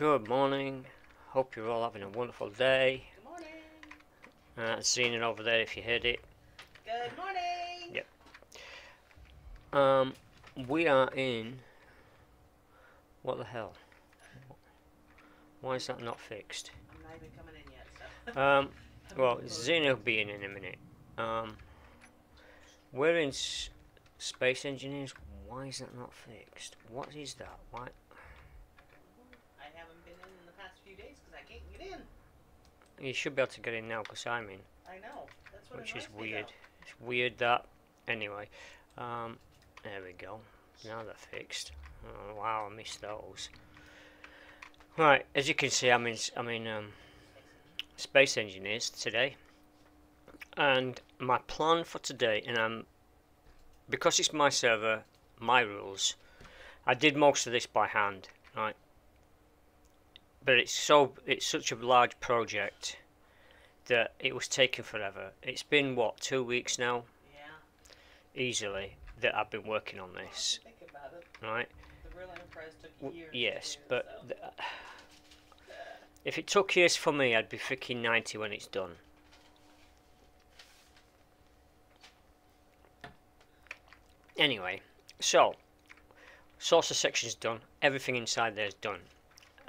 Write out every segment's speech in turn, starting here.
Good morning. Hope you're all having a wonderful day. Good morning. Uh, seeing it over there if you heard it. Good morning. Yep. Um, we are in. What the hell? Why is that not fixed? I'm not even coming in yet, so. Um, well, Zeno will be in in a minute. Um, we're in s- Space Engineers. Why is that not fixed? What is that? Why? I haven't been in in the past few days because I can't get in. You should be able to get in now because I'm in. I know. That's what which is weird. It's weird that. Anyway, um, there we go. Now they're fixed. Oh, wow, I missed those. Right, as you can see, I'm in. I'm in um, Space Engineers today, and my plan for today, and I'm because it's my server, my rules. I did most of this by hand, right? But it's so it's such a large project that it was taking forever. It's been what two weeks now, Yeah. easily, that I've been working on this, Think about it. right? The real enterprise took years. yes, but so. th- if it took years for me, I'd be freaking ninety when it's done. Anyway, so saucer section's done. Everything inside there is done.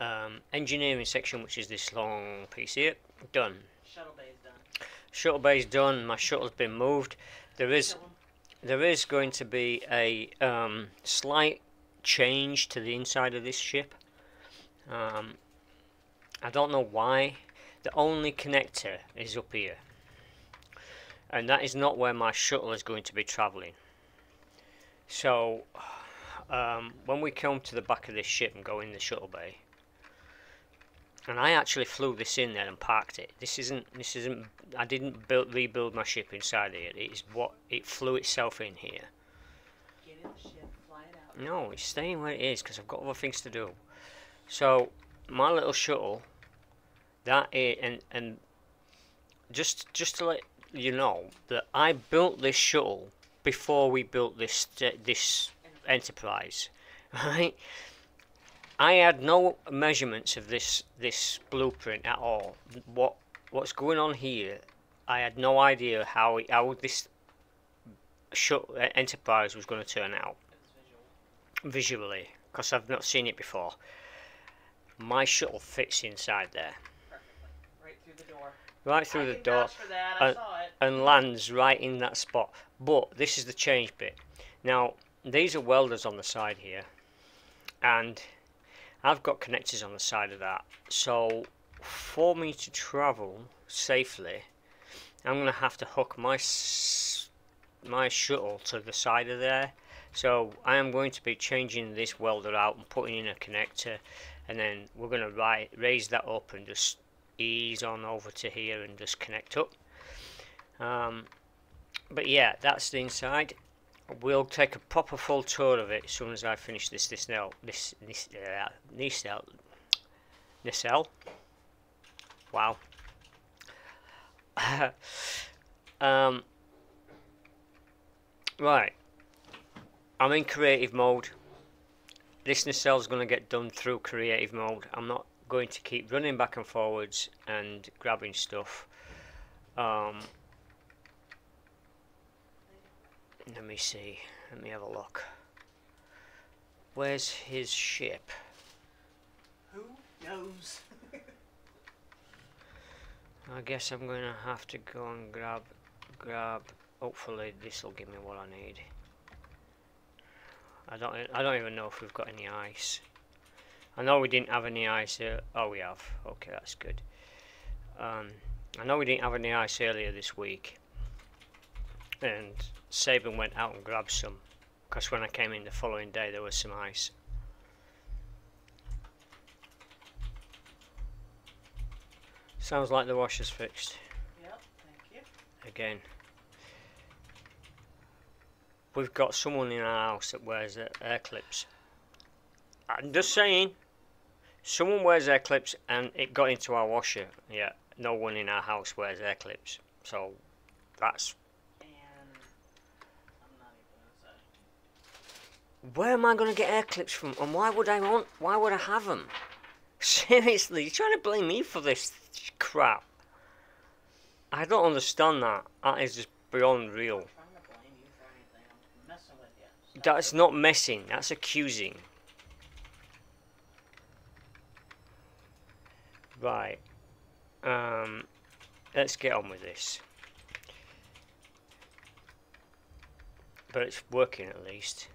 Um, engineering section, which is this long piece here, done. shuttle bay is done. Shuttle bay's done. My shuttle's been moved. There is there is going to be a um, slight change to the inside of this ship. Um, I don't know why. The only connector is up here, and that is not where my shuttle is going to be travelling. So, um, when we come to the back of this ship and go in the shuttle bay, and I actually flew this in there and parked it. This isn't. This isn't. I didn't build rebuild my ship inside here. It is what it flew itself in here. No, it's staying where it is because I've got other things to do. So my little shuttle, that is, and and just just to let you know that I built this shuttle before we built this st- this enterprise, right? I had no measurements of this this blueprint at all. What what's going on here? I had no idea how it, how this shuttle enterprise was going to turn out visually because I've not seen it before. My shuttle fits inside there, Perfectly. Right through the door. right through I the door, vouch for that. I uh, saw it. and lands right in that spot. But this is the change bit. Now these are welders on the side here, and I've got connectors on the side of that. So for me to travel safely, I'm gonna have to hook my my shuttle to the side of there. So I am going to be changing this welder out and putting in a connector, and then we're gonna ri- raise that up and just ease on over to here and just connect up. Um, but yeah, that's the inside. We'll take a proper full tour of it as soon as I finish this this now this this uh, nacelle nacelle. Wow. um. Right. I'm in creative mode. This nacelle is going to get done through creative mode. I'm not going to keep running back and forwards and grabbing stuff. Um, let me see. Let me have a look. Where's his ship? Who knows? I guess I'm going to have to go and grab, grab. Hopefully, this will give me what I need. I don't. I don't even know if we've got any ice. I know we didn't have any ice. Uh, oh, we have. Okay, that's good. Um, I know we didn't have any ice earlier this week, and Saban went out and grabbed some. Because when I came in the following day, there was some ice. Sounds like the washer's fixed yep. Thank you. again. We've got someone in our house that wears air clips. I'm just saying, someone wears air clips and it got into our washer. Yeah, no one in our house wears air clips. So that's And I'm not even gonna say. Where am I going to get air clips from? And why would I want? Why would I have them? Seriously, you're trying to blame me for this crap. I don't understand that. That is just beyond real. I'm trying to blame you for anything. I'm messing with you. Stop That's not messing, that's accusing. Right. Um, let's get on with this. But it's working at least.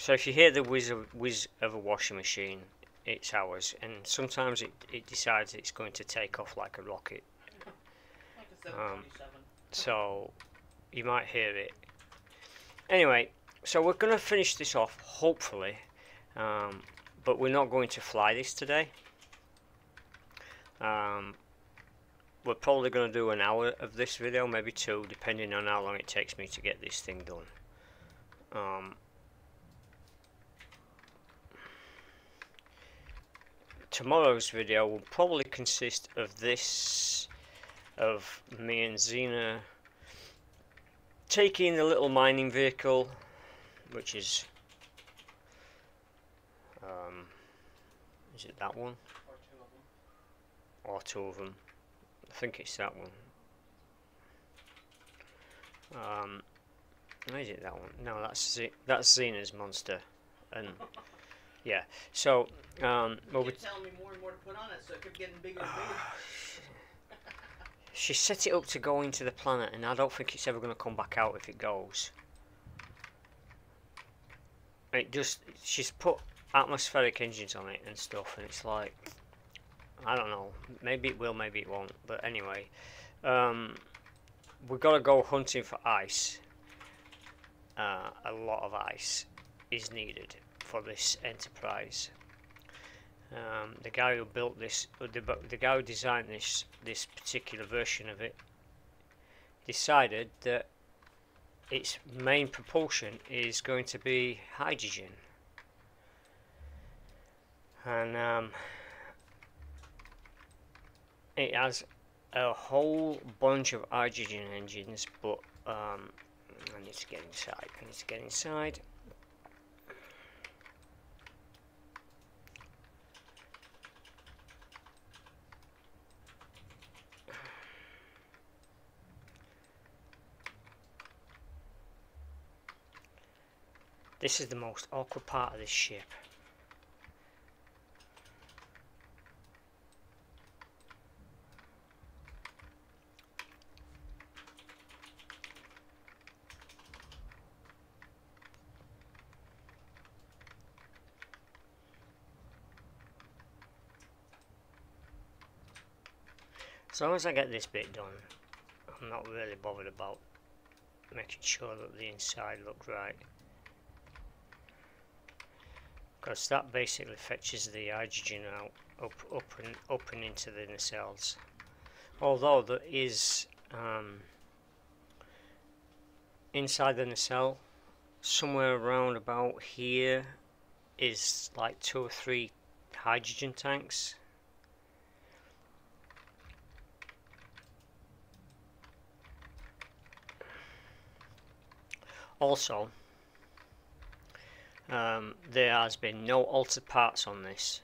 So if you hear the whiz of, whiz of a washing machine, it's ours. And sometimes it, it decides it's going to take off like a rocket. Like a Um, so you might hear it. Anyway, so we're going to finish this off, hopefully, um, but we're not going to fly this today. Um, we're probably going to do an hour of this video, maybe two, depending on how long it takes me to get this thing done. Tomorrow's video will probably consist of this of me and Xena taking the little mining vehicle, which is, um, is it that one Or two of them. I think it's that one. Um, is it that one? No, that's Z- that's Xena's monster, and yeah. So, um, You well, we kept telling me more and more to put on it, so it kept getting bigger and bigger. She set it up to go into the planet, and I don't think it's ever going to come back out if it goes. It just, she's put atmospheric engines on it and stuff, and it's like, I don't know, maybe it will, maybe it won't, but anyway, um, we've got to go hunting for ice. Uh, a lot of ice is needed for this enterprise. Um, the guy who built this, the, the guy who designed this this particular version of it, decided that its main propulsion is going to be hydrogen, and um, it has a whole bunch of hydrogen engines, but um, I need to get inside. I need to get inside. This is the most awkward part of this ship. As long as I get this bit done, I'm not really bothered about making sure that the inside looks right because that basically fetches the hydrogen out up up and up and into the nacelles. Although there is um, inside the nacelle somewhere around about here is like two or three hydrogen tanks. Also um, there has been no altered parts on this.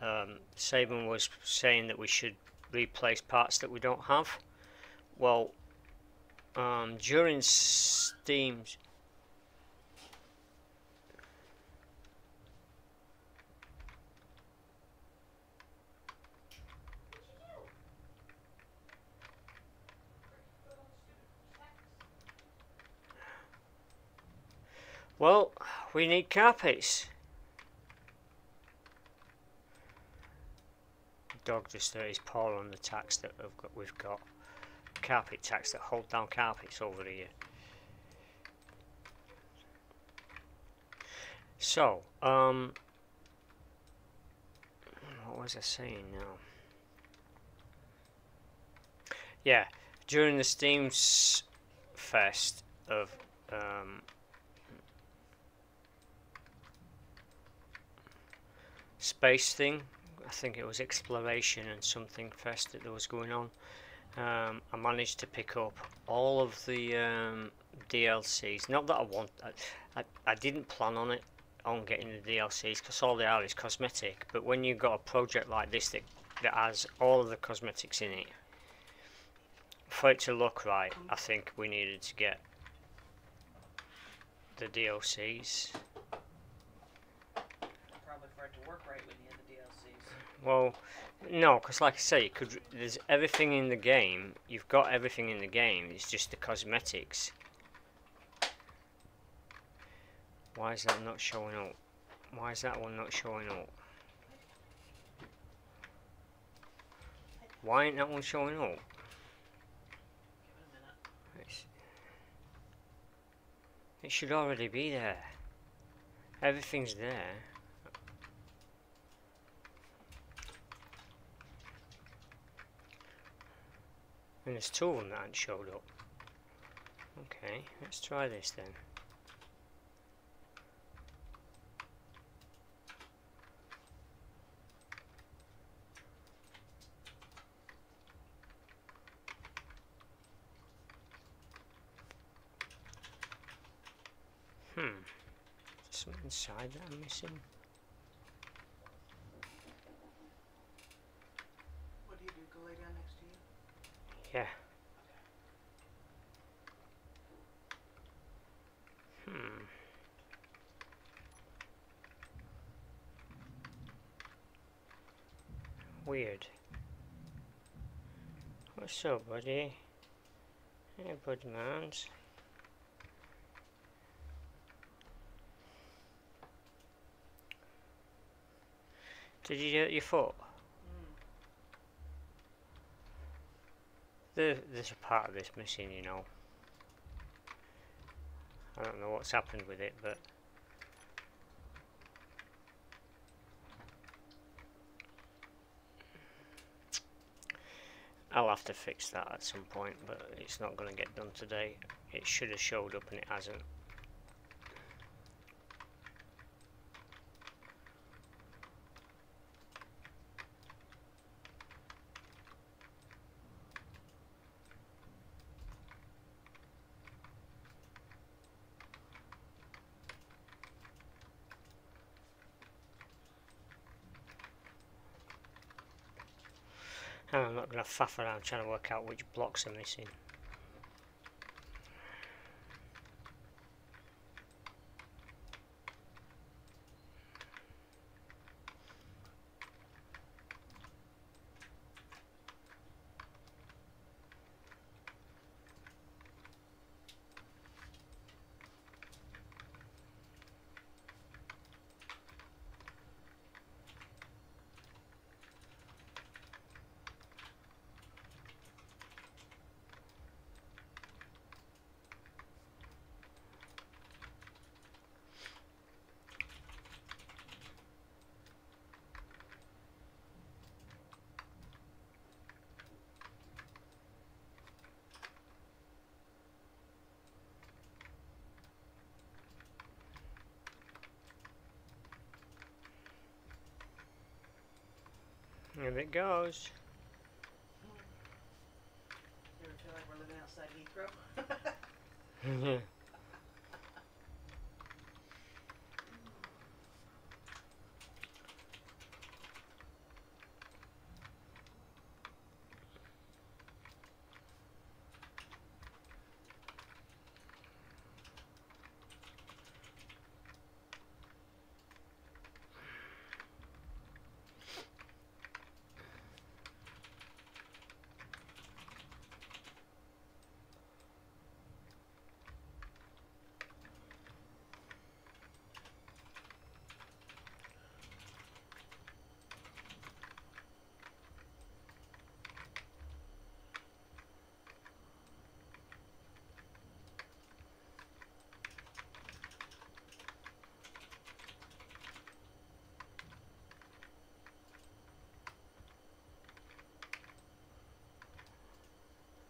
Um, Saban was saying that we should replace parts that we don't have. Well, um, during Steam's Well, we need carpets. Dog just hurt his paw on the tacks that we've got, we've got. Carpet tacks that hold down carpets over here. So, um, what was I saying now? Yeah, during the Steam Fest of um, space thing. I think it was exploration and something fest that there was going on. Um, I managed to pick up all of the um, DLCs. Not that I want, I, I, I didn't plan on it. on getting the DLCs because all they are is cosmetic. But when you've got a project like this that, that has all of the cosmetics in it, for it to look right, I think we needed to get the DLCs. Probably for it to work right DLCs. Well, no, because like I say, you could. There's everything in the game. You've got everything in the game. It's just the cosmetics. Why is that not showing up? Why is that one not showing up? Why ain't that one showing up? It should already be there. Everything's there. And there's two of them that haven't showed up. Okay, let's try this then. Hmm. Is something inside that I'm missing? What do you do? Go lay down next to you? Yeah. Hmm. Weird. What's up, buddy? Hey, buddy mans. Did you hurt your foot? There, there's a part of this missing, you know. I don't know what's happened with it, but I'll have to fix that at some point, but it's not going to get done today. It should have showed up and it hasn't. Faff around trying to work out which blocks are missing. Here it goes. You ever feel like we're living outside Heathrow?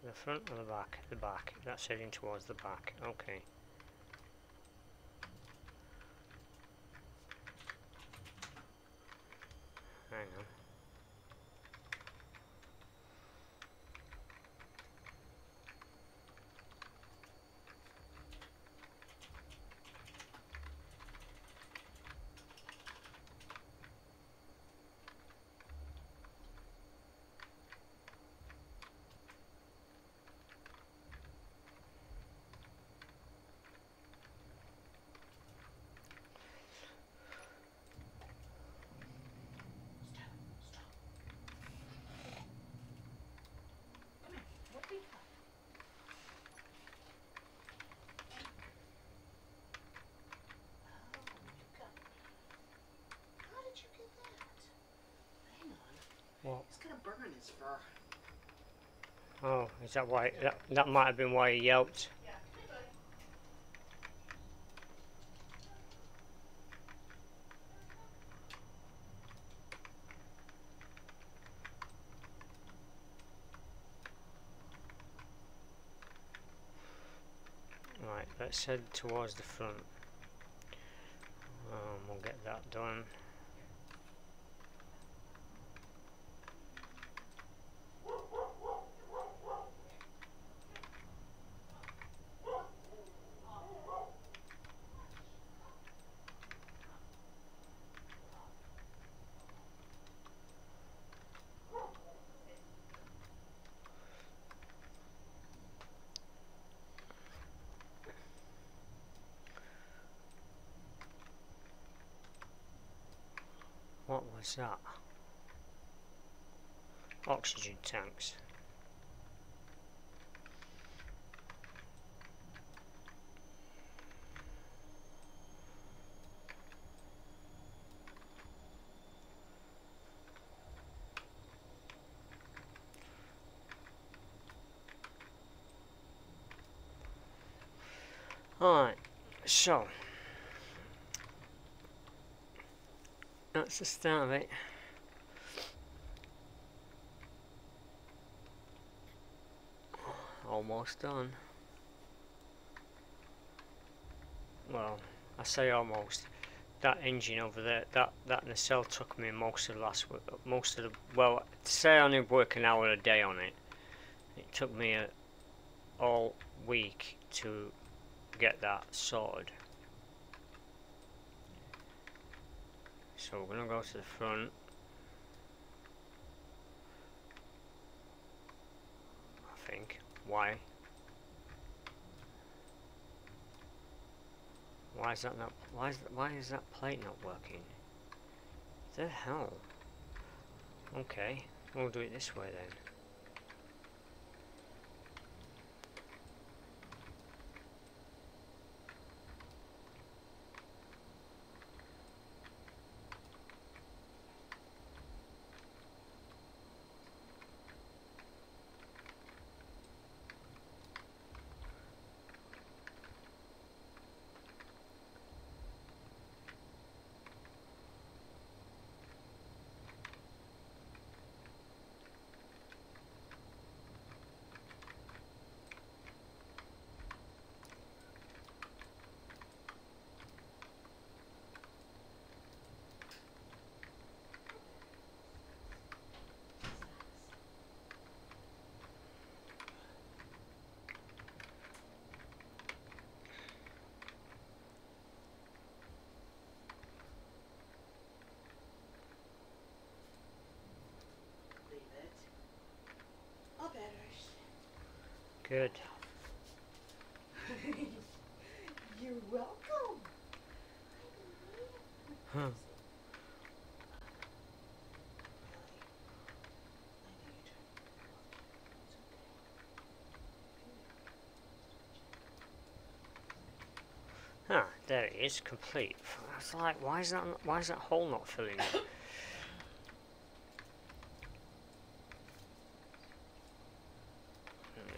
the front or the back? The back. That's heading towards the back. Okay. Hang on. A burn his fur. Oh, is that why? That, that might have been why he yelped. Right, let's head towards the front. Um, we'll get that done. What was that? Oxygen tanks. Alright, so the start of it. Almost done. Well, I say almost. That engine over there, that that nacelle took me most of the last week, most of the well, say I only work an hour a day on it. It took me a, all week to get that sorted. So we're to go to the front. I think. Why? Why is that not? Why is that, why is that plate not working? The hell? Okay, we'll do it this way then. Leave it. I'll better. Good. You're welcome. Huh. Ah, there it is, complete. I was like, why is that? Why is that hole not filling? up?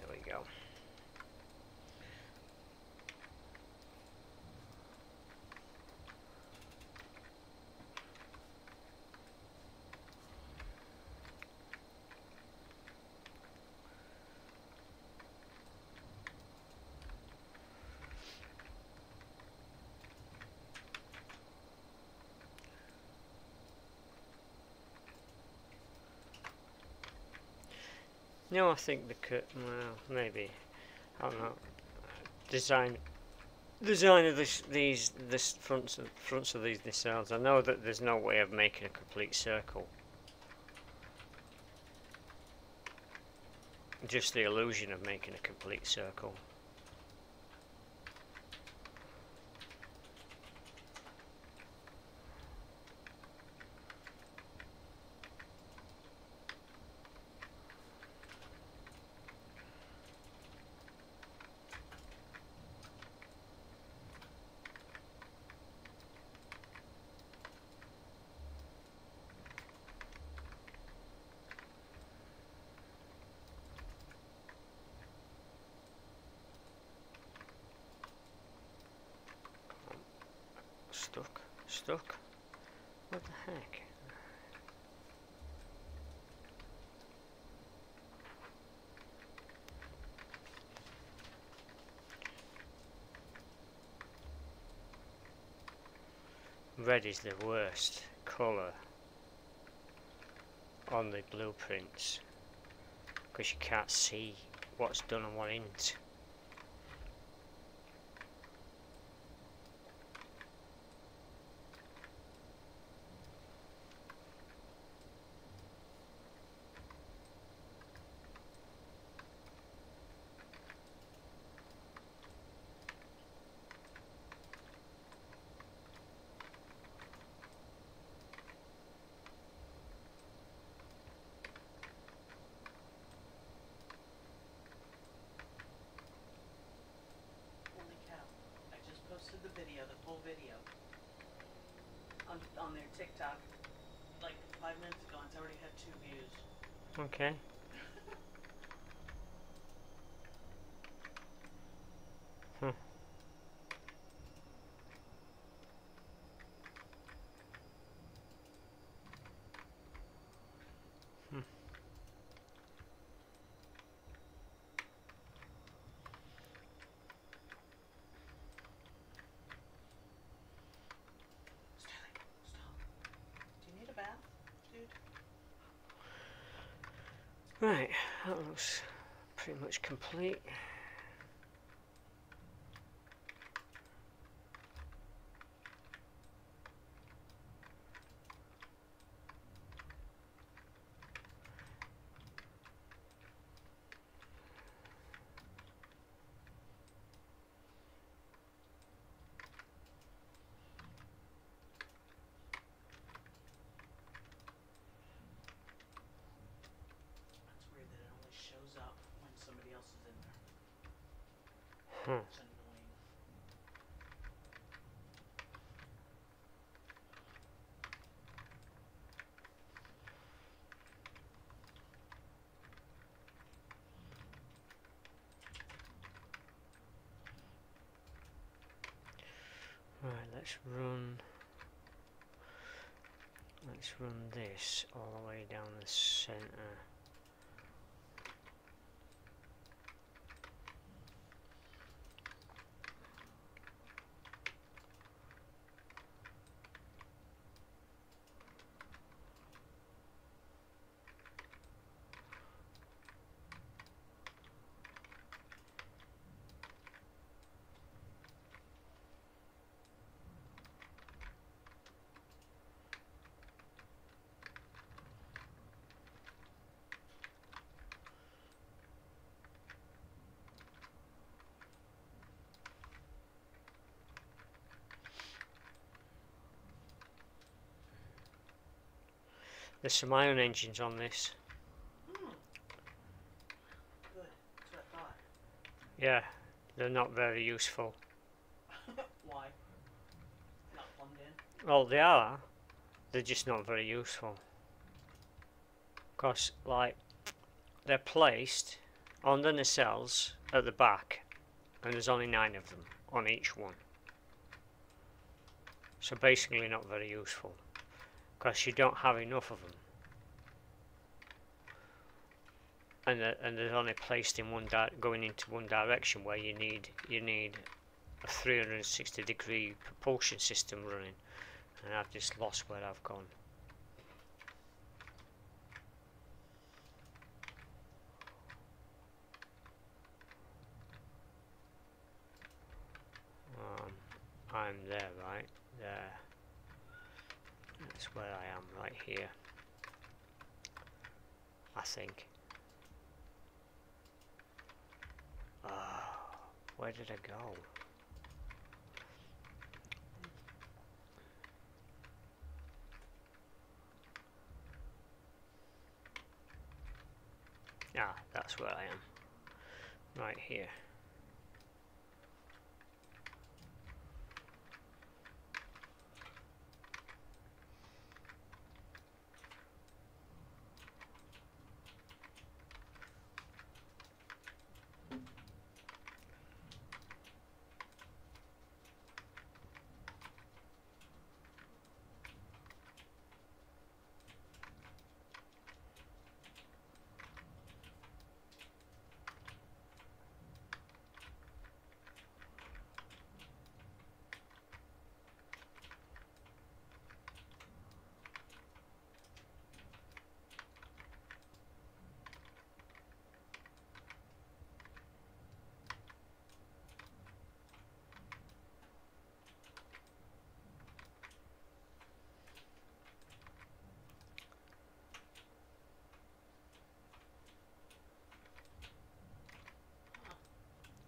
there we go. No, I think the cut. Well, maybe. I don't know. Uh, design. Design of this, these, this fronts of fronts of these nacelles. I know that there's no way of making a complete circle. Just the illusion of making a complete circle. Red is the worst colour on the blueprints because you can't see what's done and what isn't. Holy cow. I just posted the video, the full video. On, on their TikTok. Like five minutes ago, and it's already had two views. Okay. Hmm. Hmm. Sterling, stop. Do you need a bath, dude? Right, that looks pretty much complete. That's weird that it only shows up when somebody else is in there. Hmm. It's annoying. Right, let's run. Run this all the way down the center. There's some ion engines on this. Hmm. Good. That's what I thought. Yeah, they're not very useful. Why? Not plumbed in? Well, they are. They're just not very useful. Because, like, they're placed on the nacelles at the back, and there's only nine of them on each one. So basically, not very useful. Because you don't have enough of them. And, they're- and they're only placed in one going into one direction where you need you need a 360 degree propulsion system running and I've just lost where I've gone. Um, I'm there, right? That's where I am, right here. I think. Oh, where did I go? Ah, that's where I am. Right here.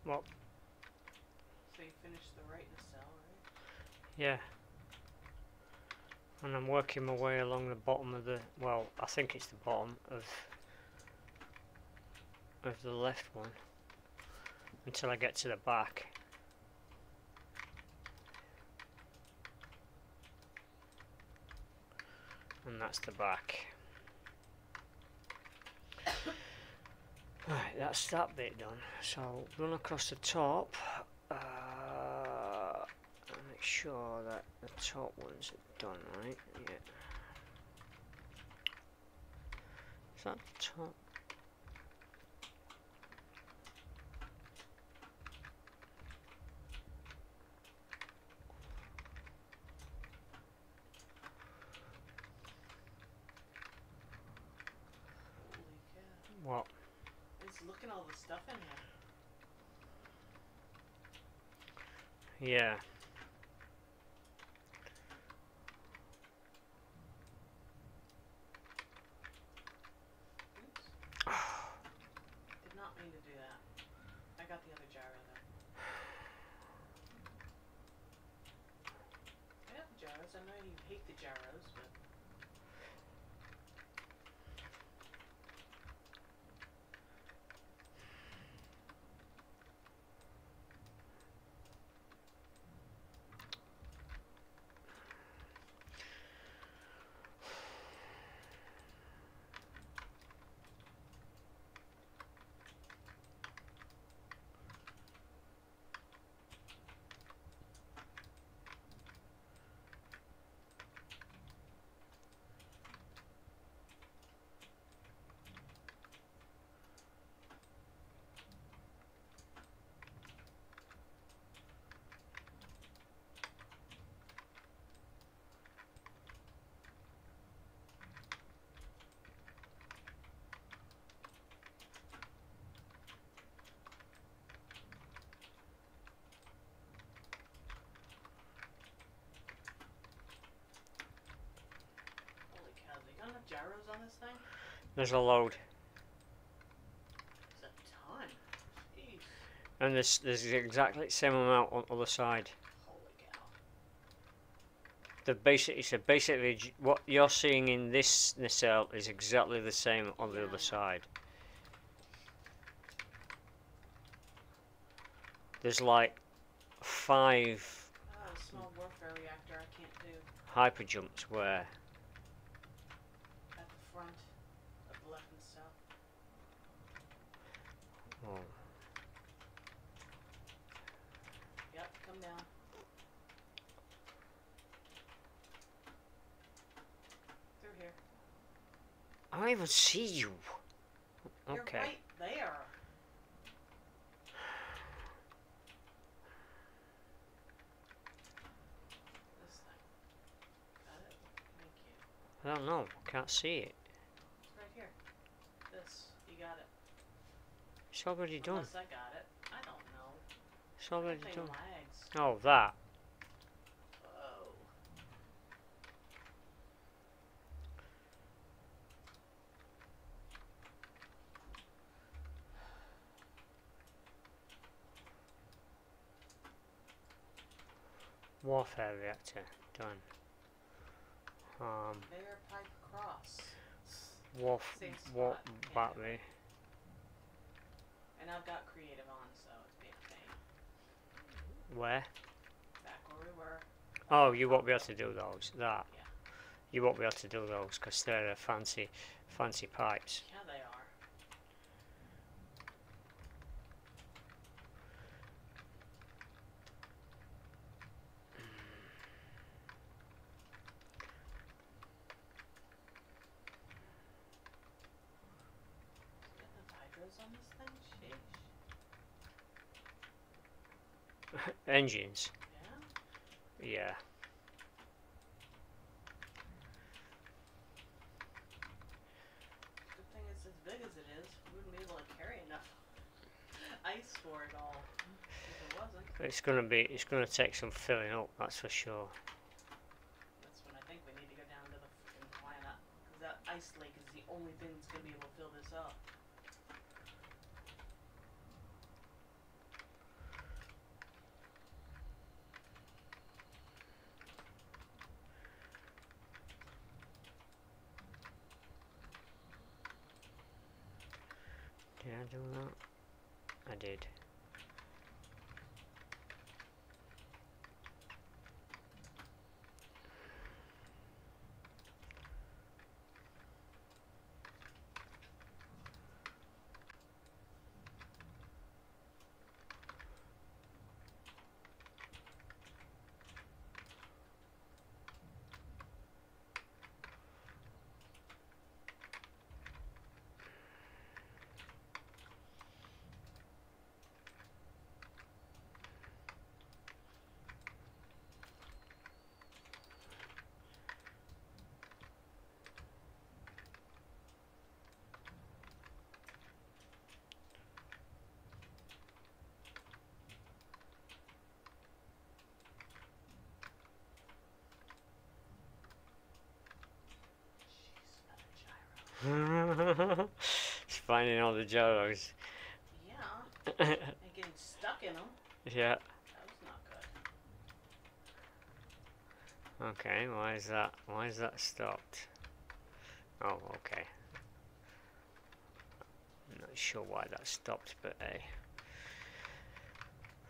What? So you finished the right nacelle, right? Yeah. And I'm working my way along the bottom of the, well, I think it's the bottom of of the left one until I get to the back. And that's the back. Right, that's that bit done. So run across the top. Uh, make sure that the top ones are done right. Yeah. Is that the top? Holy cow. What? Just look at all the stuff in here. Yeah. Oops. Did not mean to do that. I got the other gyro though. I have gyros. I know you hate the gyros, but holy cow! They got enough gyros on this thing? There's a load. A ton. Jeez. And there's, there's exactly the same amount on the other side. Holy cow. The basic, so basically what you're seeing in this nacelle is exactly the same on the Yeah. other side. There's like five small warfare reactor I can't do hyper jumps where at the front of the left and south. Oh, Yep, come down. Through here. I don't even see you. You're Okay. right there. This thing. Got it? Thank you. I don't know. Can't see it. It's right here. This. You got it. It's already done. Unless I got it. I don't know. It's already done. lags. Oh, that. Whoa. Warfare reactor. Done. Um, Bear Pipe Cross. warf, Same warp yeah. battery. And I've got creative on, so it's being a pain. Where? Back where we were. Oh, you won't be able to do those. That. Yeah. You won't be able to do those because they're fancy, fancy pipes. Yeah, they are. Got enough hydros on this thing? Sheesh. Engines. Yeah? Yeah. Good thing it's as big as it is. We wouldn't be able to carry enough ice for it all if it wasn't. It's gonna be. It's gonna take some filling up. That's for sure. That's when I think we need to go down to the freaking planet. Because that ice lake is the only thing that's going to be able to fill this up. I that? I did. Jeez, another gyro. It's finding all the gyros. Yeah, and getting stuck in them. yeah. That was not good. Okay, why is that? Why is that stopped? Oh, okay. I'm not sure why that stopped, but hey.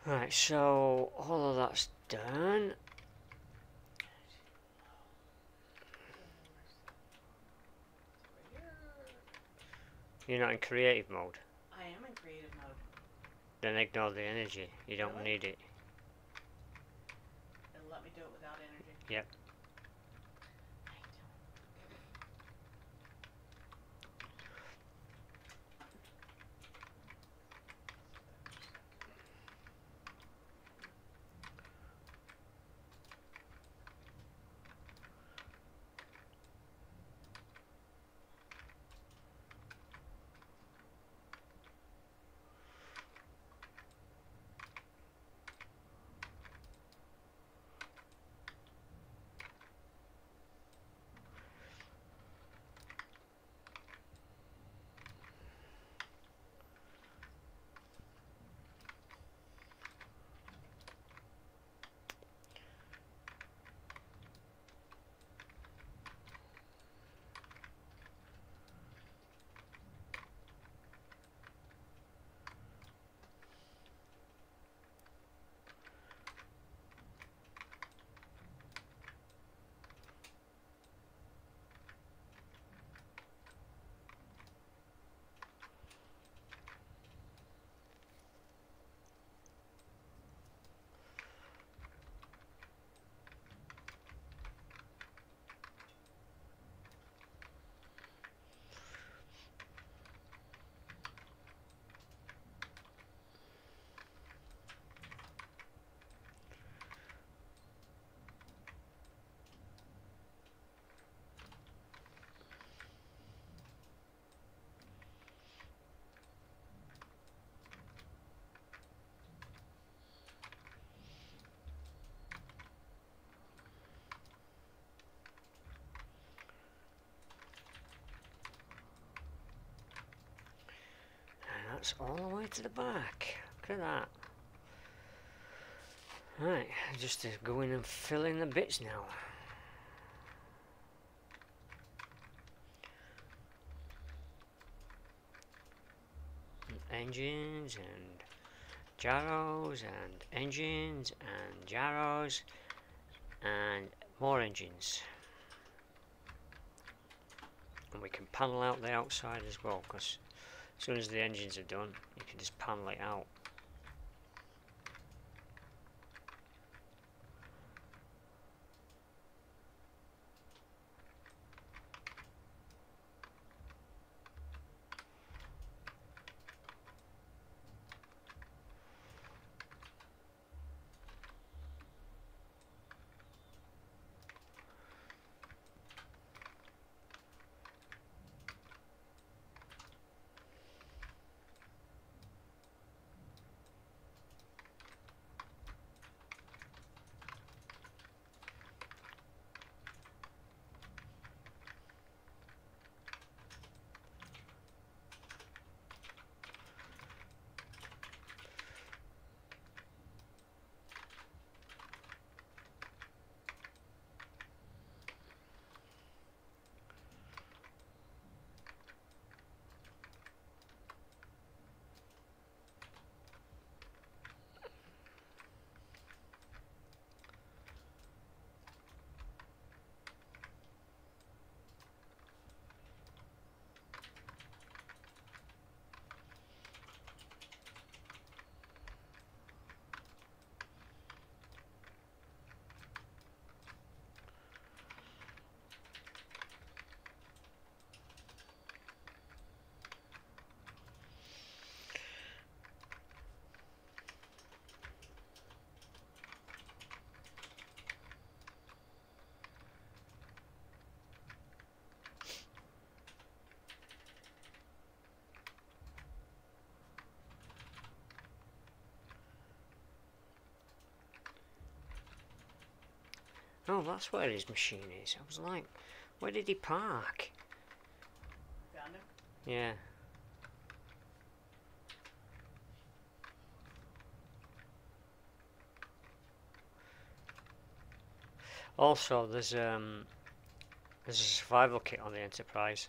Right, so all of that's done. You're not in creative mode. I am in creative mode. Then ignore the energy. You don't Really? need it. It'll let me do it without energy. Yep. That's all the way to the back. Look at that. Right, just uh, to go in and fill in the bits now. Engines and gyros and engines and gyros and more engines. And we can panel out the outside as well because as soon as the engines are done, you can just panel it out. Oh, that's where his machine is. I was like, where did he park? Found him? Yeah. Also, there's um, there's a survival kit on the Enterprise.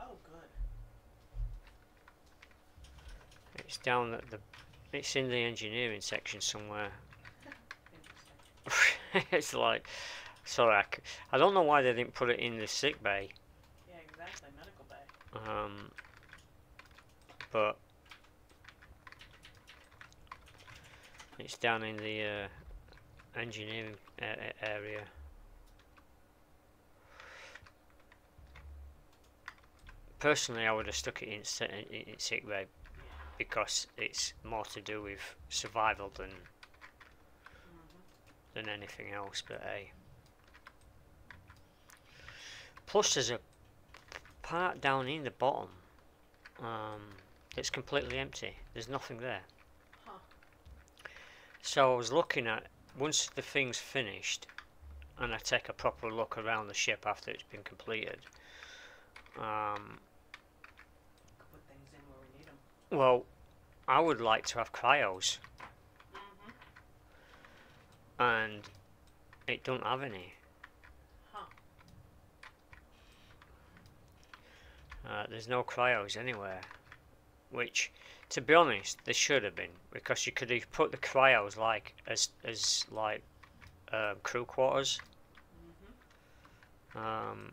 Oh, good. It's down at the, it's in the engineering section somewhere. It's like, sorry, I, c- I don't know why they didn't put it in the sick bay. Yeah, exactly. Medical bay. Um, but it's down in the uh, engineering area. Personally, I would have stuck it in, in, in sick bay because it's more to do with survival than. Than anything else. But hey, plus there's a part down in the bottom um, that's completely empty. There's nothing there. Huh. So I was looking at once the thing's finished, and I take a proper look around the ship after it's been completed. Um, put things in where we need them. well, I would like to have cryos. And it don't have any. Huh. Uh, there's no cryos anywhere, which, to be honest, there should have been because you could have put the cryos like as as like um, crew quarters, Mm-hmm. um,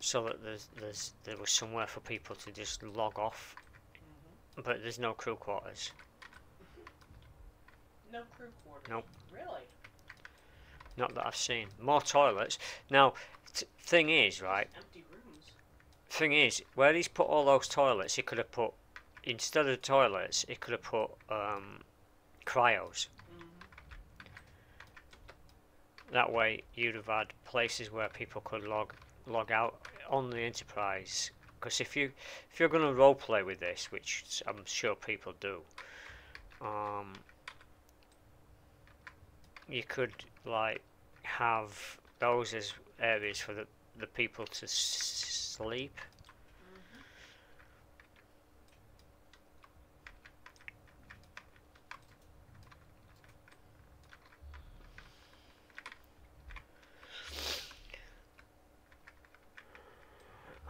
so that there's there's there was somewhere for people to just log off. Mm-hmm. But there's no crew quarters. No crew quarters. Nope. Really? Not that I've seen. More toilets. Now, t- thing is, right? Empty rooms. Thing is, where he's put all those toilets, he could have put instead of toilets, he could have put um, cryos. Mm-hmm. That way, you'd have had places where people could log log out on the Enterprise. Because if you if you're going to role play with this, which I'm sure people do, um, you could like have those as areas for the the people to sleep.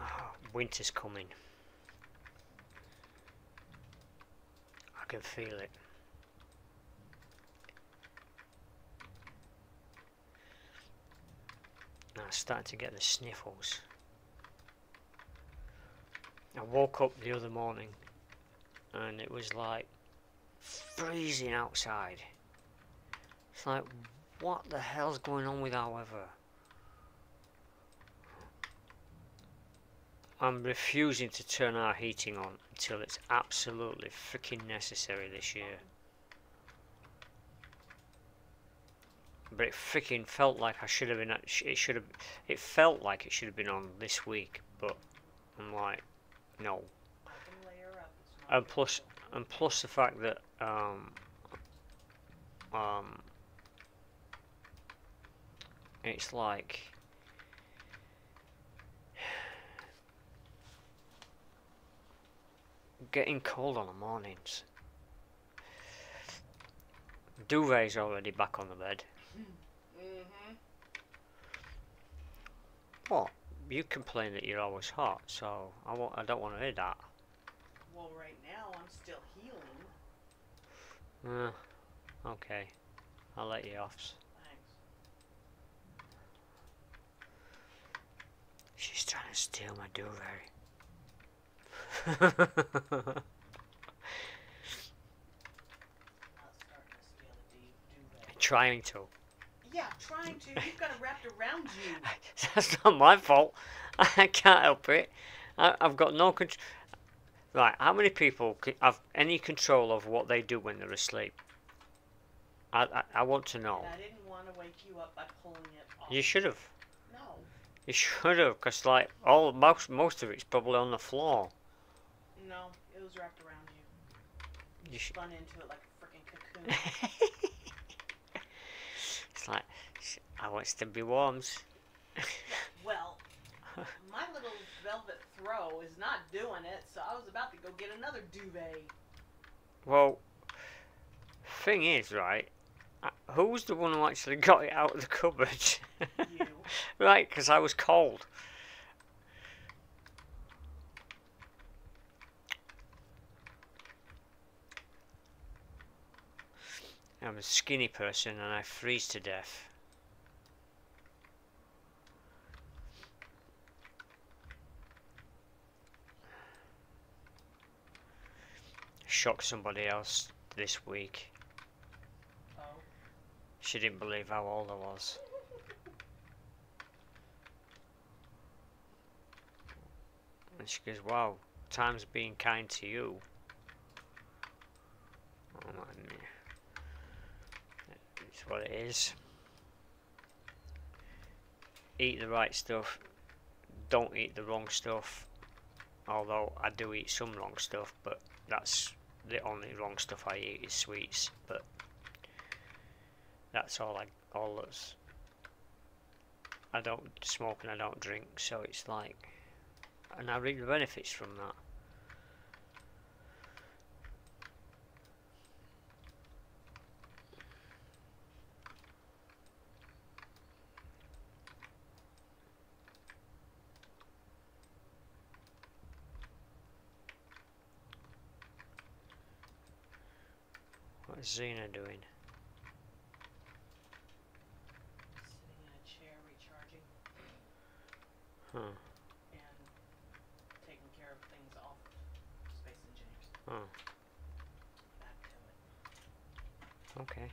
Ah, winter's coming. I can feel it. I'm starting to get the sniffles. I woke up the other morning and it was like freezing outside. It's like, what the hell's going on with our weather? I'm refusing to turn our heating on until it's absolutely freaking necessary this year. But it freaking felt like I should have been. It should have. It felt like it should have been on this week, but I'm like, no. And plus, and plus the fact that um, um, it's like getting cold on the mornings. Duvet's already back on the bed. Mm-hmm. What? You complain that you're always hot, so I don't want to hear that. Well, right now I'm still healing. Uh, okay, I'll let you off. Thanks. She's trying to steal my duvet. I was starting to steal the du- duvet. trying to. Yeah, trying to. You've got it wrapped around you. That's not my fault. I can't help it. I, I've got no control. Right, how many people have any control of what they do when they're asleep? I, I, I want to know. And I didn't want to wake you up by pulling it off. You should have. No. You should have, because like all most most of it's probably on the floor. No, it was wrapped around you. You should. Spun into it like a freaking cocoon. it's like, wants to be worms. Well, my little velvet throw is not doing it, so I was about to go get another duvet. Well, thing is, right, uh, who's the one who actually got it out of the cupboard? You. right, because I was cold. I'm a skinny person and I freeze to death. Shock somebody else this week. She didn't believe how old I was. And she goes, wow, time's being kind to you. Oh man. What it is. Eat the right stuff. Don't eat the wrong stuff. Although I do eat some wrong stuff, but that's the only wrong stuff I eat is sweets. But that's all I all that's I don't smoke and I don't drink, so it's like and I reap the benefits from that. What's Xena doing? Sitting in a chair recharging Huh. and taking care of things off Space Engineers. Oh, Back to it. okay.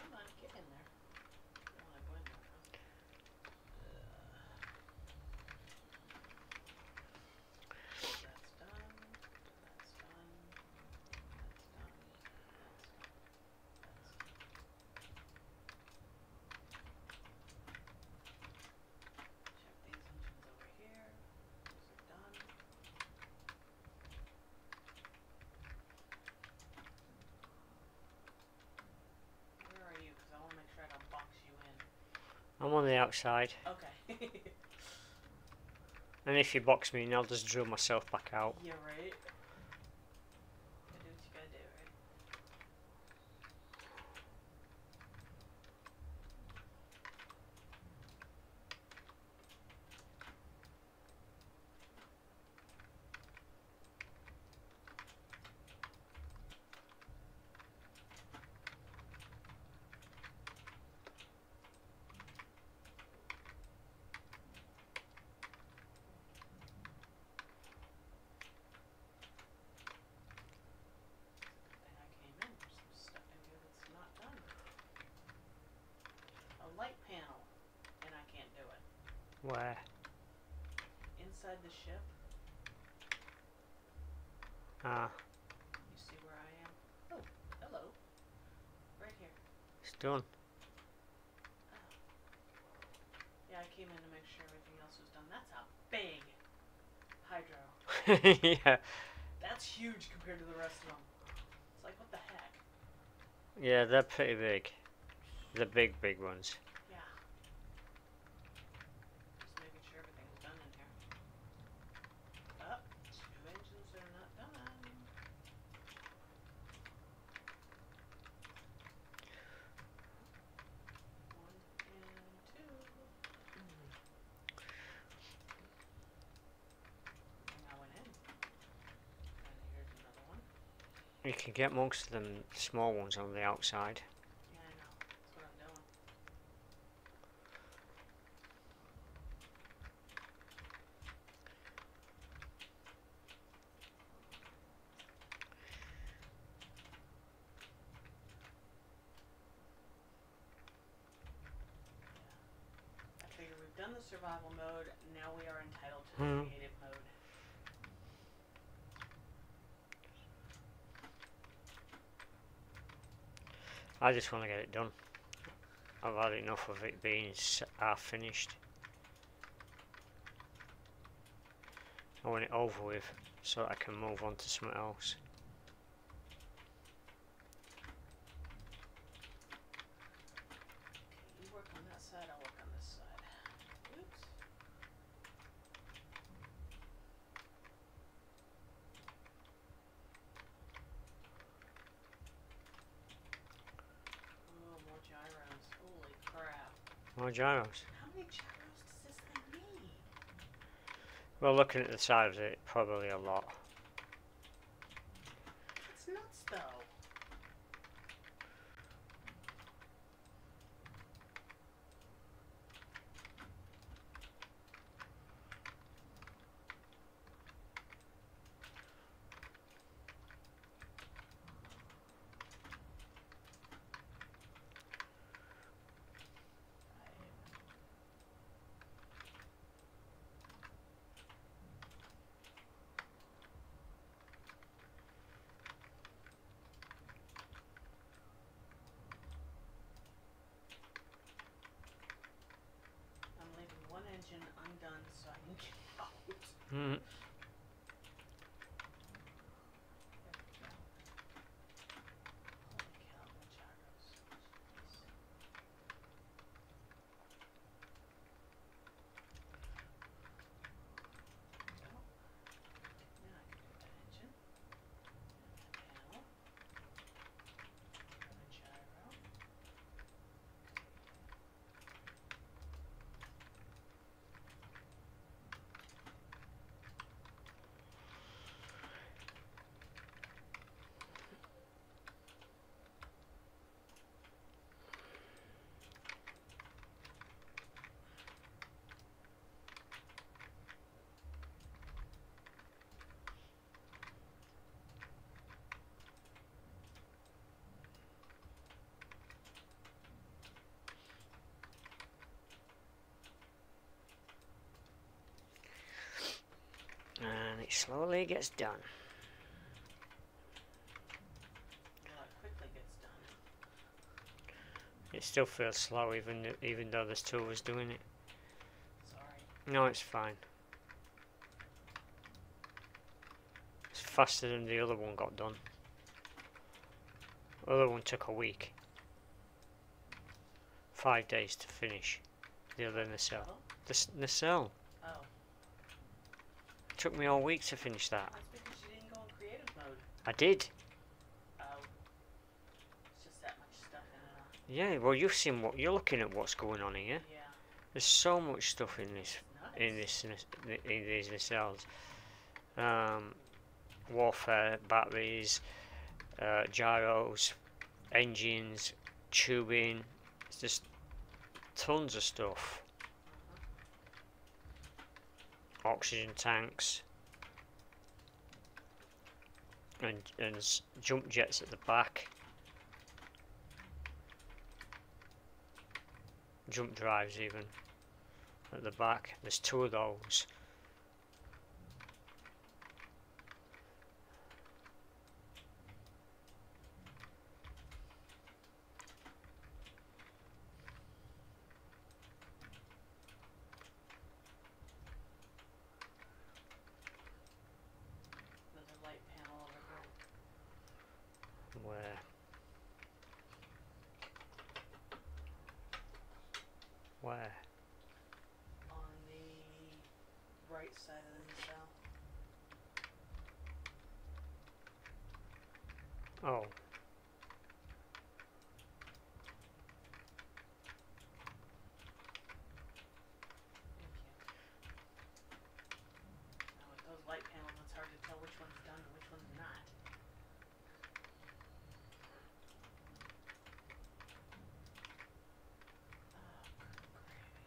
Come on, get in there. You don't wanna go in there, huh? That's done. That's done. That's done. That's done. Check these engines over here. Those are done. Where are you? Because I want to make sure I don't box you in. I'm on the outside, Okay. and if you box me, I'll just drill myself back out. yeah, right. Gotta do what you gotta do, right? Good thing I came in. There's some stuff in here that's not done. A light panel, and I can't do it. Where? Inside the ship, Ah, you see where I am? Oh, hello. Right here. it's done. Yeah, I came in to make sure everything else was done. That's a big hydro. yeah, That's huge compared to the rest of them. It's like, what the heck? yeah, they're pretty big. The big, big ones. Yeah. Just making sure everything's done in here. Up, two engines that are not done. One and two. And I went in. And here's another one. You can get most of them small ones on the outside. Yeah, I know. That's what I'm doing. survival mode. Now we are entitled to Hmm. creative mode. I just want to get it done. I've had enough of it being half finished. I want it over with so I can move on to something else. Okay, you work on that side, I'll work on this side. Oops. Oh, more gyros. Holy crap. More gyros. How many gyros does this thing need? Well, looking at the size of it, probably a lot. It's nuts though. I'm leaving one engine undone so I can get out. Mm. There we go. Holy cow, the gyros. Jeez. There we go. Now I can do that engine. And that panel. Another gyro. And it slowly gets done. It quickly gets done. It still feels slow, even even though there's two of us doing it. Sorry. No, it's fine. It's faster than the other one got done. The other one took a week. Five days to finish. The other nacelle. Oh, The nacelle. Took me all week to finish that. That's because you didn't go in creative mode. I did. Oh. That much stuff in it. Yeah, well you've seen what you're looking at what's going on here. Yeah. There's so much stuff in this Nuts. in this in these nacelles. Um, warfare batteries, uh, gyros, engines, tubing. It's just tons of stuff. Oxygen tanks. And, and jump jets at the back. Jump drives even at the back. There's two of those. There's a light panel over here. Where? Where? On the right side of the nacelle. Oh. Thank you. Now with those light panels, it's hard to tell which one's done and which one's not. Oh, gravy.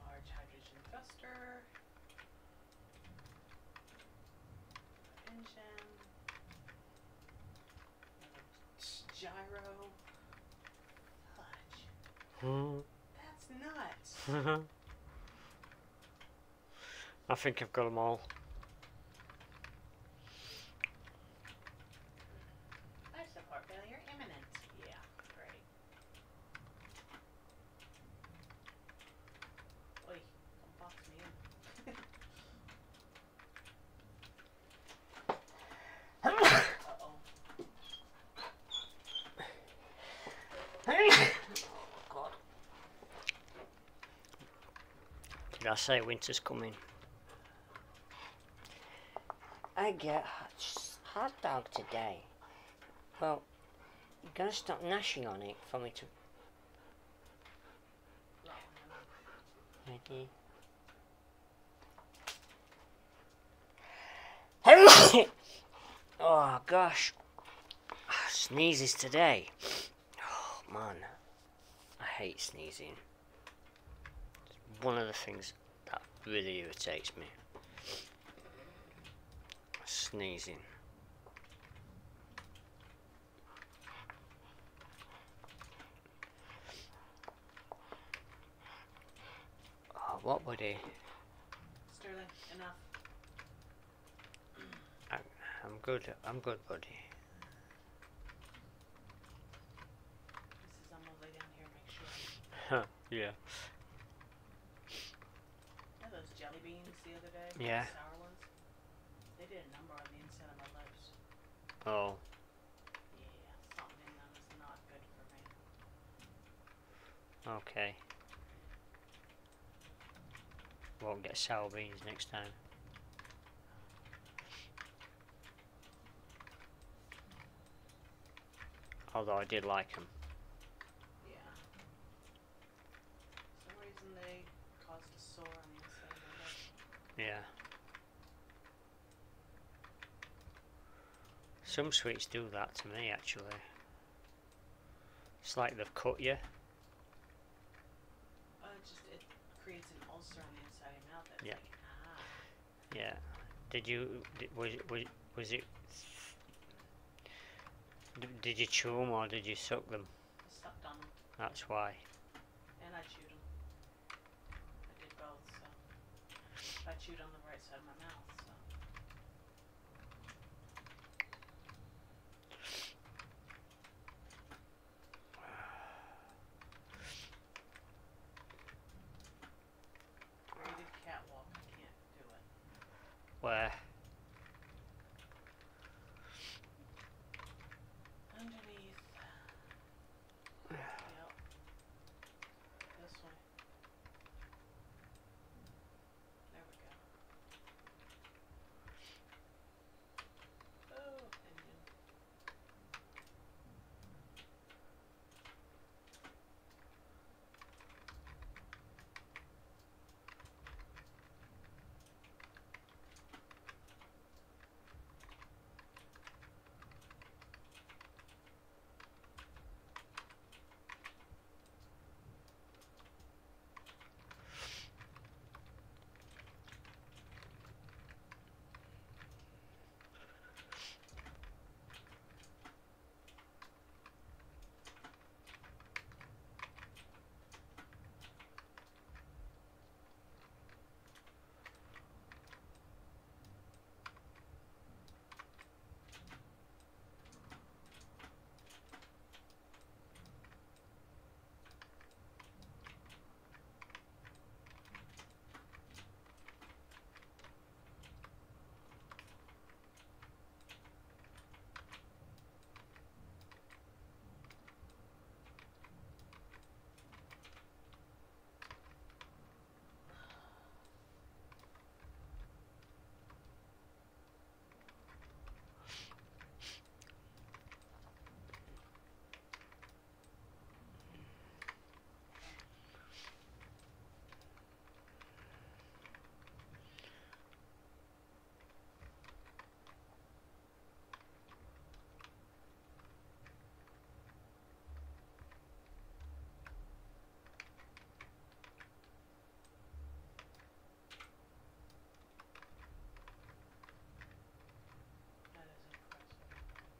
Large hydrogen thruster. Engine. Another gyro. Fudge. Hmm. Mm-hmm. That's nuts. Mm-hmm. I think I've got them all. I support failure imminent. Yeah, great. Oi, don't box me in. Uh-oh. God. Did I say winter's coming? I get hot, dog today. Well, you gotta stop gnashing on it for me to. Ready? oh gosh, ah, sneezes today. Oh man, I hate sneezing. It's one of the things really irritates me. Sneezing. Oh, what would he? Sterling, enough. I'm good. I'm good, buddy. This is I'm gonna lay down here and make sure. yeah. Yeah, those jelly Yeah. Sour ones. They did a number on the inside of my lips. Oh, Yeah, something in them is not good for me. okay. Won't get sour beans next time. Although I did like them. Yeah. For some reason they caused a sore on the inside of my lips. Yeah. Some sweets do that to me actually. It's like they've cut you. Uh, it just it creates an ulcer on the inside of your mouth. That's Yeah. like ah. Yeah. Did you? Did, was? Was, was it? Did you chew them or did you suck them? I sucked on them That's why. and I chewed them. I did both. So I chewed on the right side of my mouth.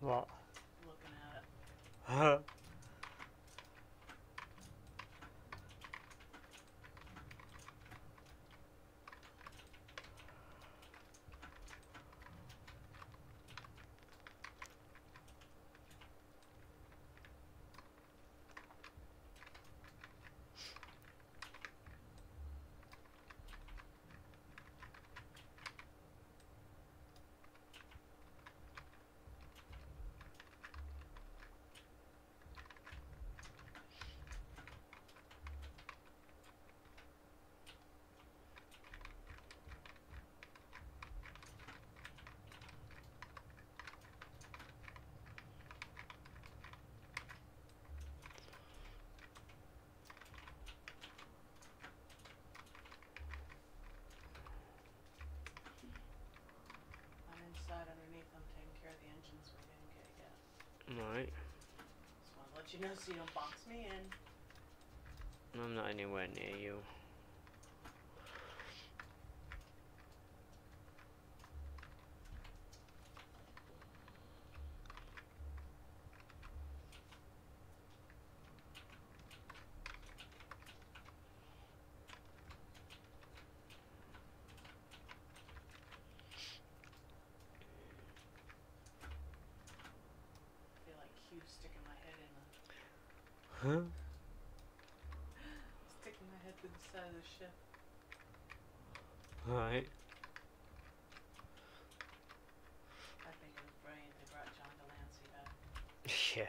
What? Looking at it. Right. Just want to let you know so you don't box me in. I'm not anywhere near you. I feel like Q sticking my head in the Huh? sticking my head through the side of the ship. Right. I think it was brilliant they brought John de Lancie back. Yeah.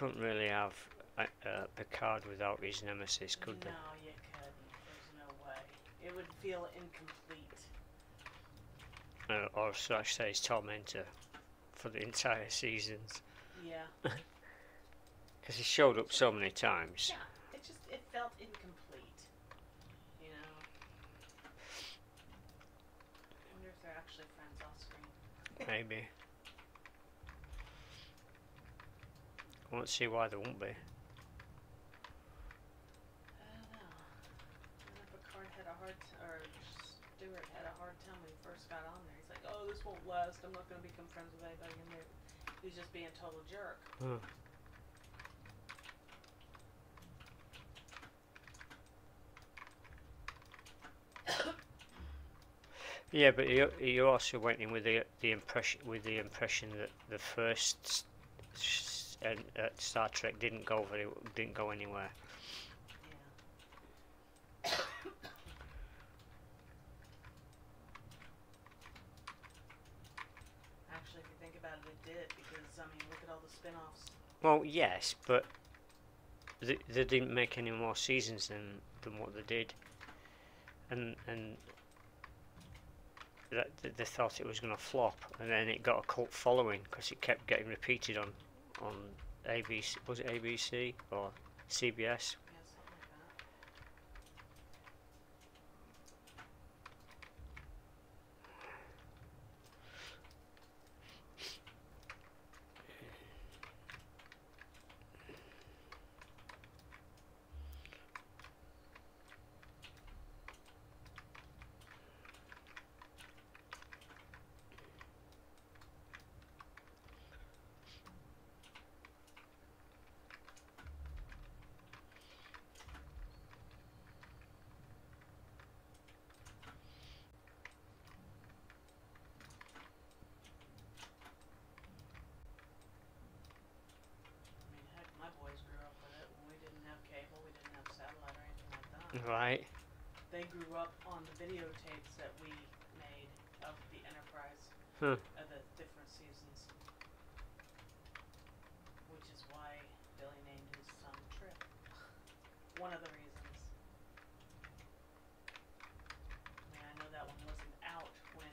Couldn't really have uh, uh, Picard without his nemesis, could no, they? you couldn't. There's no way. It would feel incomplete. Uh, or should I say his tormentor for the entire seasons. Yeah. Because he showed up so many times. Yeah. It just it felt incomplete. You know. I wonder if they're actually friends off screen. Maybe. I won't see why there won't be. I don't know. I know Picard had a hard t- or Stewart had a hard time when he first got on there. He's like, "Oh, this won't last. I'm not gonna become friends with anybody in there." He was just being a total jerk. Huh. Yeah, but you he also went in with the the impression with the impression that the first s- and, uh, Star Trek didn't go very didn't go anywhere. Yeah. Actually, if you think about it, it did because I mean, look at all the spin-offs. Well, yes, but they, they didn't make any more seasons than than what they did, and and that they thought it was going to flop, and then it got a cult following because it kept getting repeated on on ABC. Was it ABC or CBS? Yeah, something like that. I mean, heck, my boys grew up with it when we didn't have cable, we didn't have satellite or anything like that. Right. They grew up on the videotapes that we made of the Enterprise Huh. of the different seasons. Which is why Billy named his son Trip. One of the reasons. I mean, I know that one wasn't out when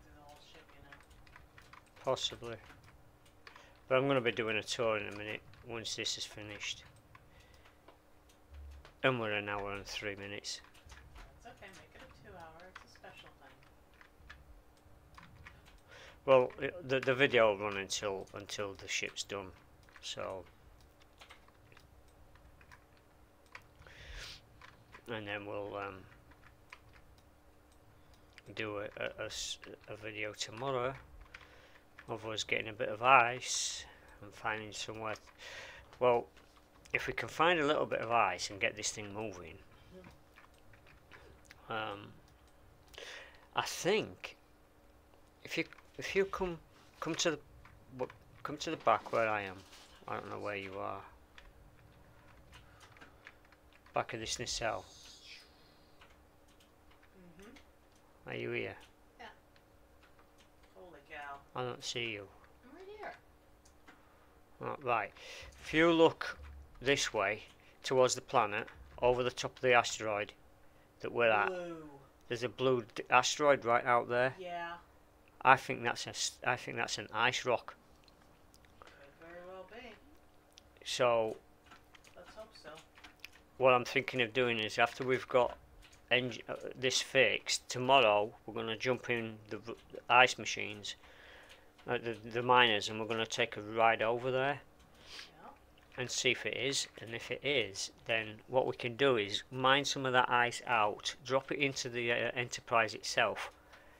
through the whole ship, you know. possibly. But I'm going to be doing a tour in a minute once this is finished. And we're an hour and three minutes. That's okay, make it a two hour, it's a special thing. Well, the the video will run until until the ship's done, so. And then we'll um, do a video tomorrow of us getting a bit of ice and finding somewhere. Well, if we can find a little bit of ice and get this thing moving, um, I think if you if you come come to the come to the back where I am, I don't know where you are. Back of this nacelle. Mm-hmm. Are you here? Yeah. Holy cow. I don't see you. I'm right here. Oh, right. If you look this way towards the planet, over the top of the asteroid that we're at, there's a blue d- asteroid right out there. Yeah. I think that's a I think that's an ice rock. Could very well be. So Let's hope so. what I'm thinking of doing is after we've got uh, this fixed, tomorrow we're going to jump in the, the ice machines, uh, the, the miners, and we're going to take a ride over there Yeah. and see if it is. And if it is, then what we can do is mine some of that ice out, drop it into the uh, Enterprise itself,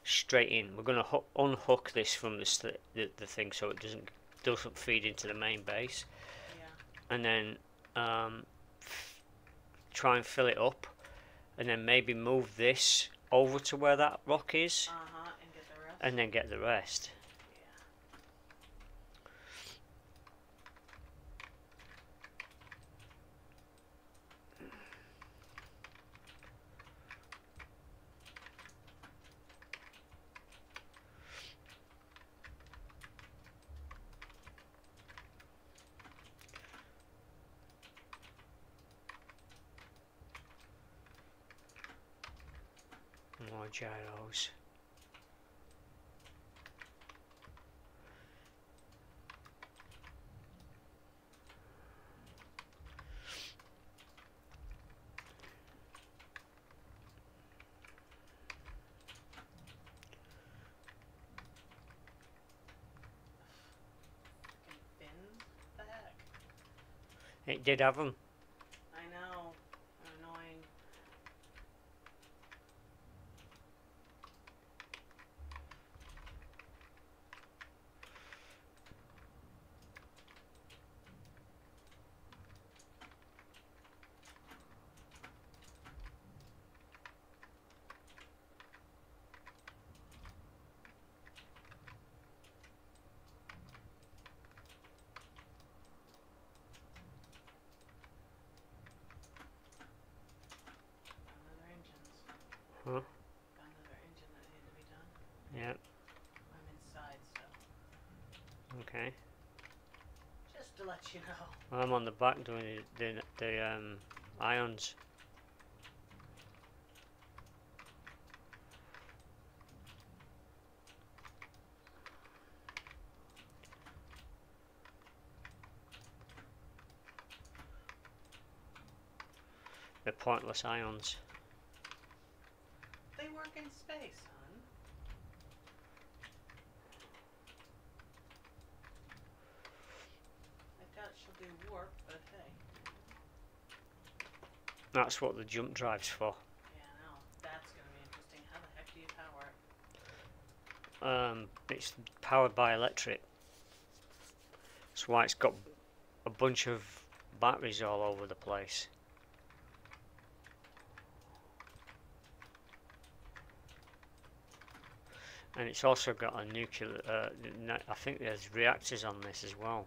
straight in. We're going to unhook this from the, the the thing so it doesn't doesn't feed into the main base, Yeah. and then um, f- try and fill it up, and then maybe move this over to where that rock is, Uh huh. And get the rest. and then get the rest. More gyros. Fucking fins? What the heck? It did have them. I know. Annoying. Found other engines. Huh? Found other engine that needed to be done. Yeah. I'm inside, so Okay. just to you know. I'm on the back doing the the, the um, ions. The pointless ions. They work in space, son. I doubt she'll do warp, but hey. That's what the jump drive's for. Yeah, I know. That's gonna be interesting. How the heck do you power it? Um, it's powered by electric. That's why it's got a bunch of batteries all over the place. And it's also got a nuclear. Uh, I think there's reactors on this as well.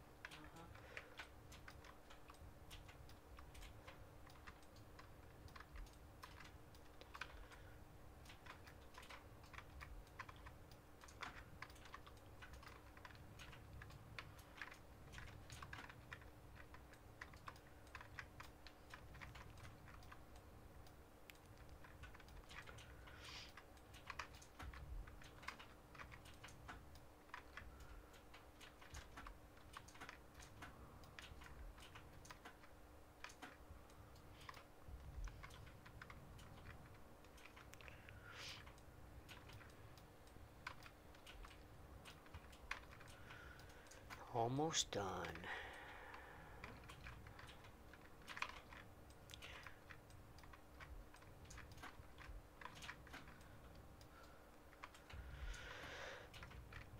Almost done.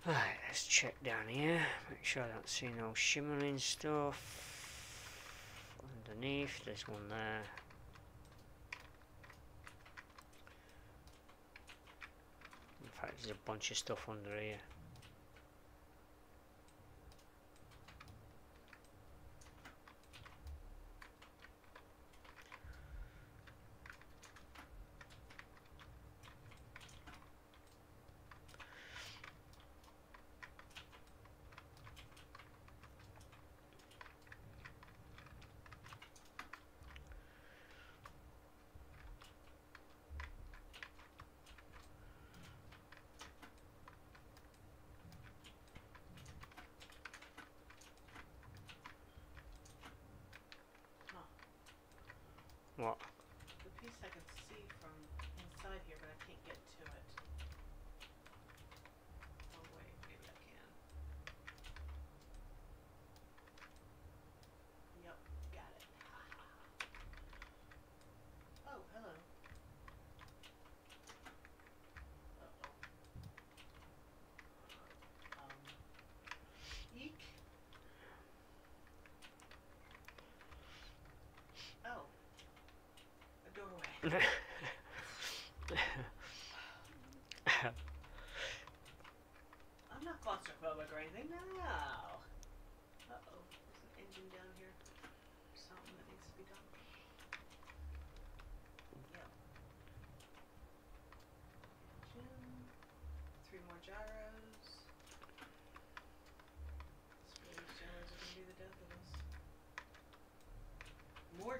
Alright, let's check down here. Make sure I don't see no shimmering stuff. Underneath, there's one there. In fact, there's a bunch of stuff under here.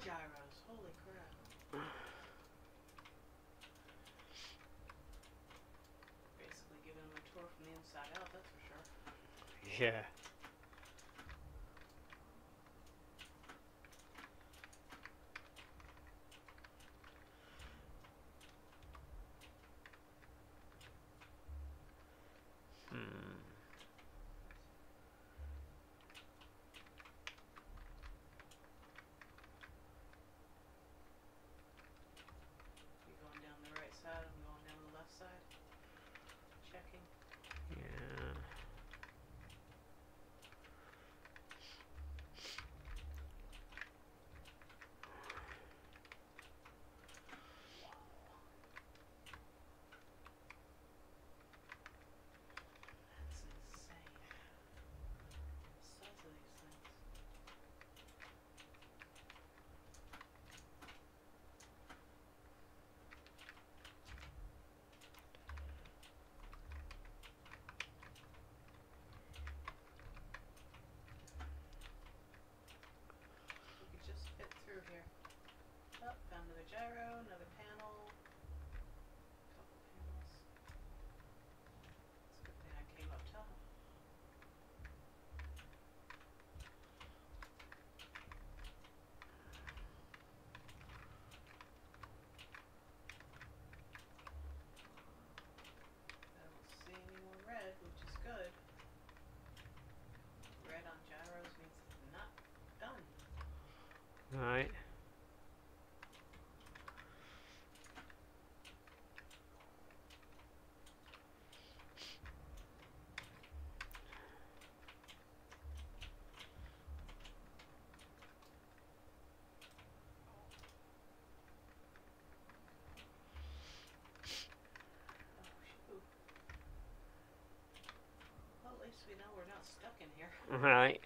Gyros, holy crap. Basically giving them a tour from the inside out, that's for sure. yeah. Hmm. You going down the right side, I'm going down the left side. Checking. Yeah. That's insane. Size of these things. We could just fit through here. Oh, found another gyro, another panel. Couple panels. Good thing I came up top. I don't see any more red, which is good. Red on gyros means it's not done. Right. Oh, shoot. Well, at least we know we're not stuck in here. Right.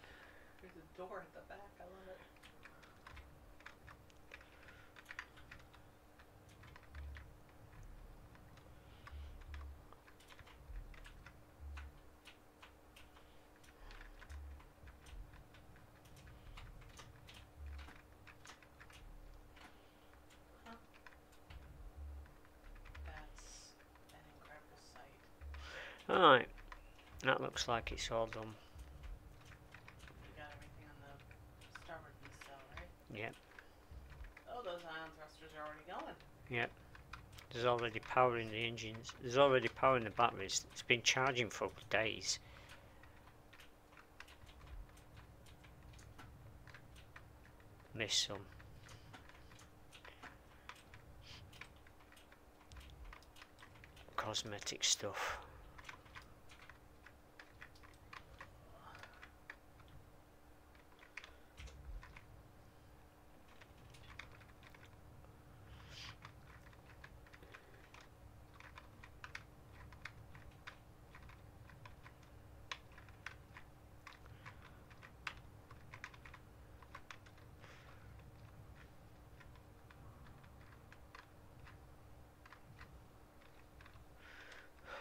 There's a door at the back. I love it. Huh. That's an incredible sight. Alright. That looks like it's all done. We got everything on the starboard nacelle, right? Yep. Oh, those ion thrusters are already going. Yep. There's already power in the engines. There's already power in the batteries. It's been charging for days. Missed some. Cosmetic stuff.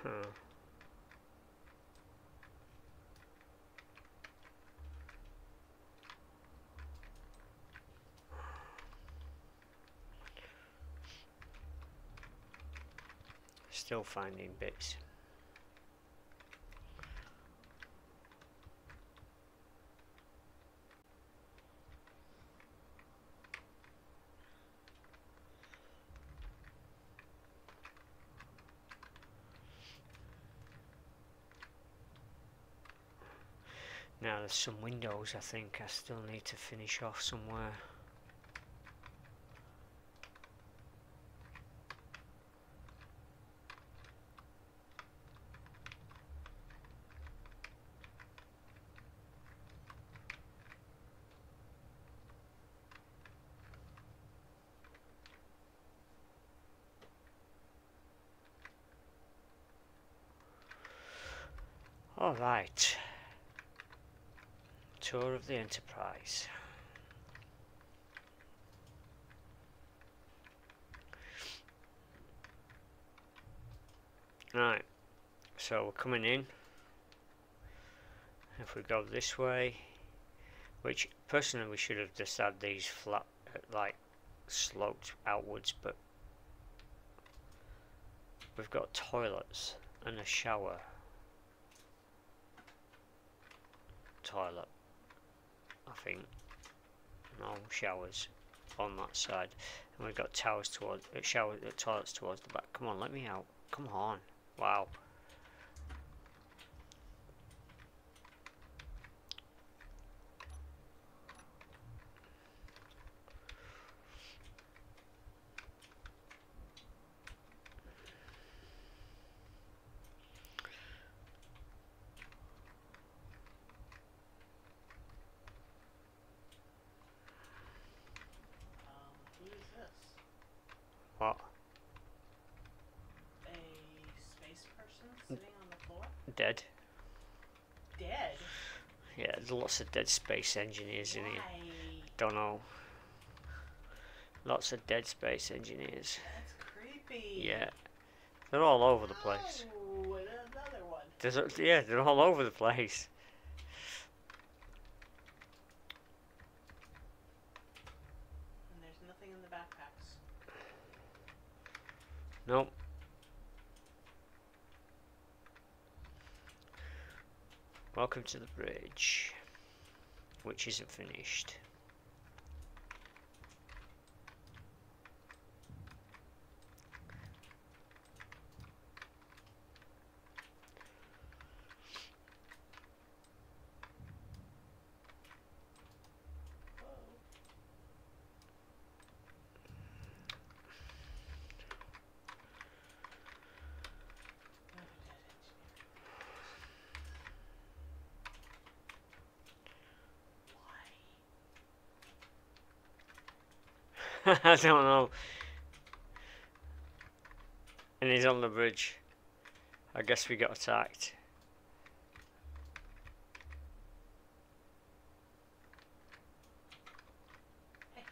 Huh. Still finding bits. Now there's some windows I think I still need to finish off somewhere. All right. Tour of the Enterprise. Right, so we're coming in. If we go this way, which personally we should have just had these flat, like sloped outwards, but we've got toilets and a shower toilet I think. No showers on that side. And we've got towers towards uh, shower uh, toilets towards the back. Come on let me out. Come on. Wow Um, who is this? what A space person sitting on the floor? Dead Dead? yeah there's lots of dead space engineers in here Why? don't know lots of dead space engineers That's creepy. yeah they're all over the place Oh, and another one. There's a, yeah, they're all over the place. And there's nothing in the backpacks. Nope. Welcome to the bridge, which isn't finished. Whoa. Another dead engineer. Why? I don't know. And he's on the bridge. I guess we got attacked.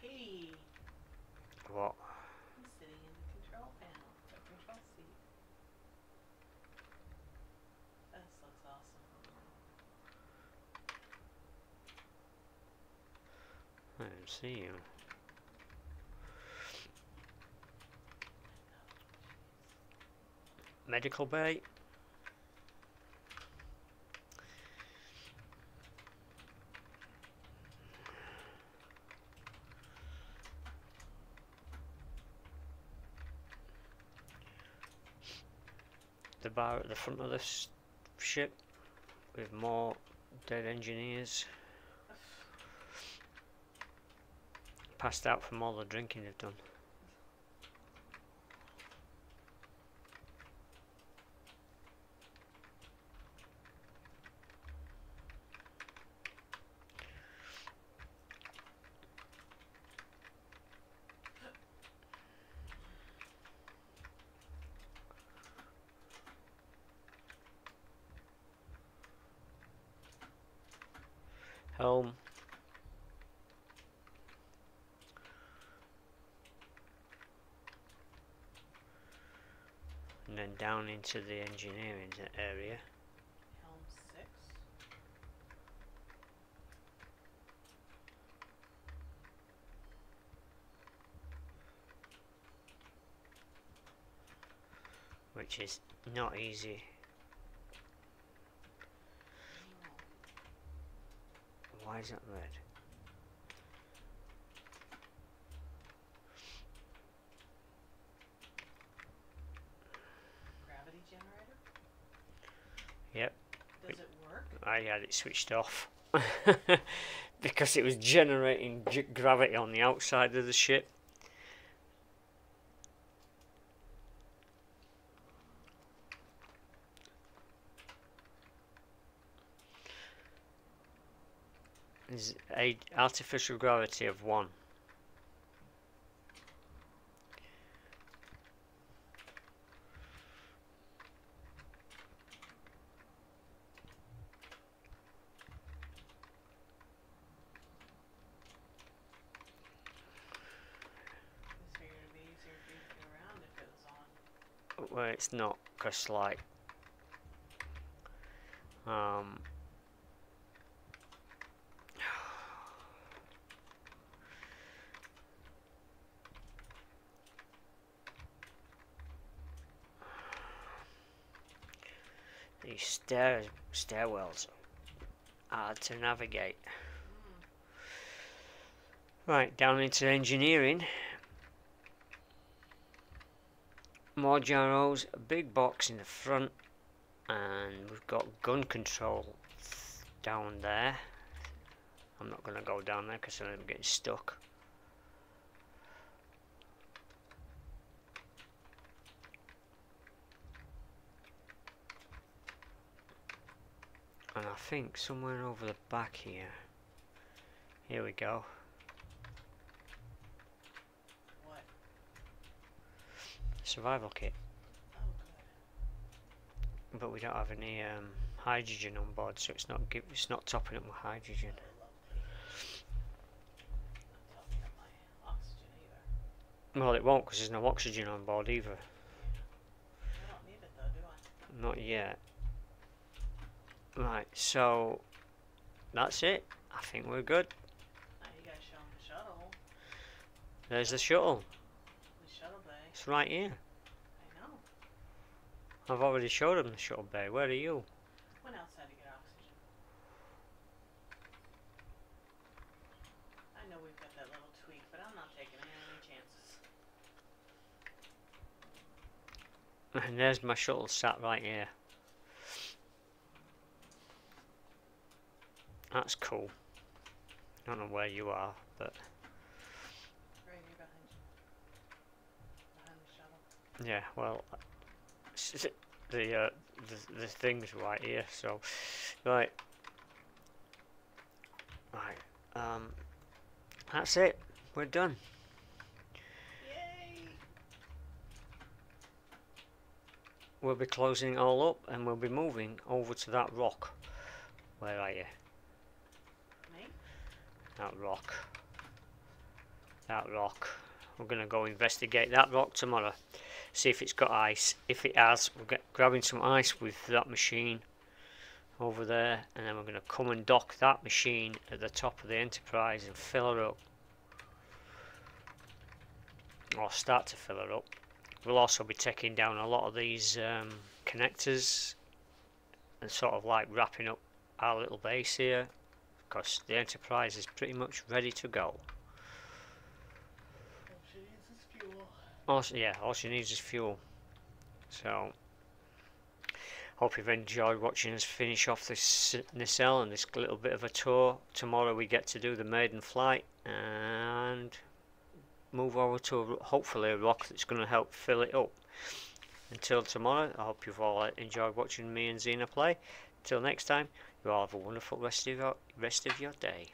Hey, What? I'm sitting in the control panel, the control seat. This looks awesome. I didn't see you. Medical bay. The bar at the front of this ship with more dead engineers passed out from all the drinking they've done. Helm. and then down into the engineering area. Helm six. which is not easy. Why is that red? Gravity generator. Yep. Does it work? I had it switched off because it was generating gravity on the outside of the ship. Is a artificial gravity of one. This figured it'd be easier for you to get around if it was on. Well, it's not, because like, um, these stair stairwells are hard to navigate. Right, down into engineering. More gyros, a big box in the front, and we've got gun control down there. I'm not going to go down there because I'm getting stuck. And I think somewhere over the back here. Here we go. What? Survival kit. But we don't have any um, hydrogen on board, so it's not give, it's not topping up with hydrogen. Not topping up my oxygen either. Well, it won't because there's no oxygen on board either. Though. Not yet. Right, so that's it. I think we're good. Now you gotta show 'em the. There's the shuttle. The shuttle bay. It's right here. I've already showed him the shuttle bay. Where are you? Went outside to get oxygen. I know we've got that little tweak, but I'm not taking any chances. And there's my shuttle sat right here. That's cool. I don't know where you are, but Right here behind you. Behind the shuttle. yeah, well, the uh, the the thing's right here. So, right, right. Um, that's it. We're done. Yay! We'll be closing all up, and we'll be moving over to that rock. Where are you? Me? That rock. That rock. We're going to go investigate that rock tomorrow. See if it's got ice. If it has, we'll get grabbing some ice with that machine over there. And then we're going to come and dock that machine at the top of the Enterprise and fill her up. Or start to fill her up. We'll also be taking down a lot of these um, connectors and sort of like wrapping up our little base here because the Enterprise is pretty much ready to go. All she needs is fuel. All, yeah, all she needs is fuel. So, hope you've enjoyed watching us finish off this nacelle and this little bit of a tour. Tomorrow we get to do the maiden flight and move over to hopefully a rock that's going to help fill it up. Until tomorrow, I hope you've all uh, enjoyed watching me and Xena play. Till next time, you all have a wonderful rest of your rest of your day.